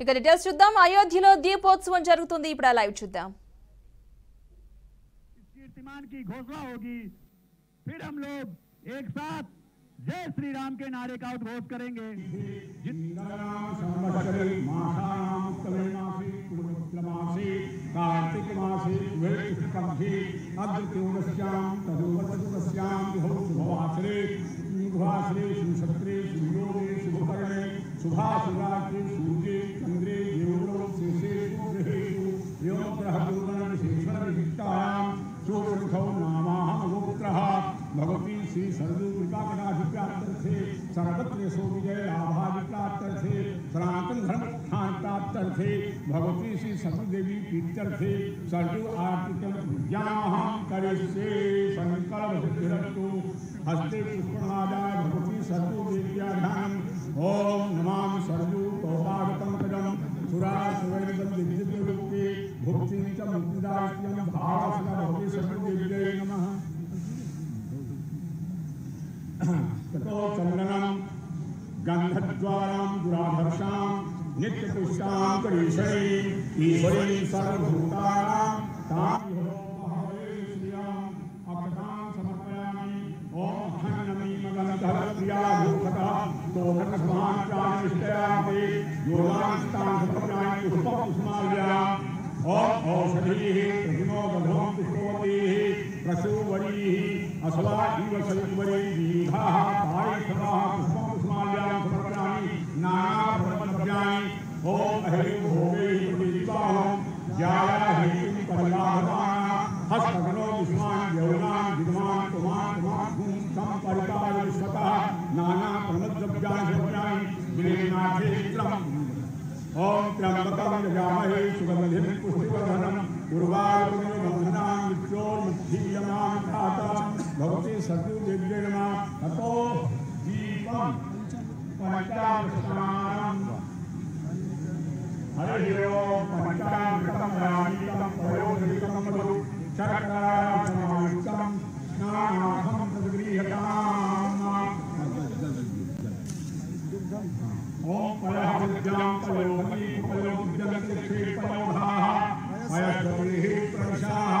ఇక డీటెయిల్స్ చూద్దాం అయోధ్యలో దీపోత్సవం జరుగుతుంది ఇప్పుడు ఆ లైవ్ చూద్దాం इस कीर्तिमान की घोषणा होगी फिर हम लोग एक साथ जय श्री राम के नारे का उद्घोष करेंगे कार्तिक मासे सर्वत्र सो विजय लाभाधिप्राप्तर्थे सनातन धर्म स्थान प्राप्तर्थे भगवती श्री सतदेवी प्रीत्यर्थे सर्व आर्थिकं विद्यामहं करिष्ये संकल्प सिद्धिरस्तु हस्ते पुष्पमादाय भगवती सर्वदेव्याध्यानम् ॐ नमामि सर्वोपागतं सुरा सुवर्णं दिव्यरूपे भुक्तिं च मुक्तिदायित्यं भावसदा भवति सर्वदेव्यै नमः ततो चन्दनं गन्धद्वारां दुराधर्षां नित्यपुष्टां करीशै ईश्वरीं सर्वभूतानां तां पुष्पवतीः प्रसूवरीः अस्वा इव दीर्घाः पायिषवाः पुष्पपुष्माल्यां समर्पयामि ओम त्र्यंबकं यजामहे सुगन्धिं पुष्टिवर्धनम् ठाता भवति सद्युदिव्ये नमः ततो दीपं पञ्चामृतानां हरिः ओम् पञ्चामृतं विद्यां पयोमती पयो विद्यन्ते पयोधाः पयस्वतीः प्रविशाः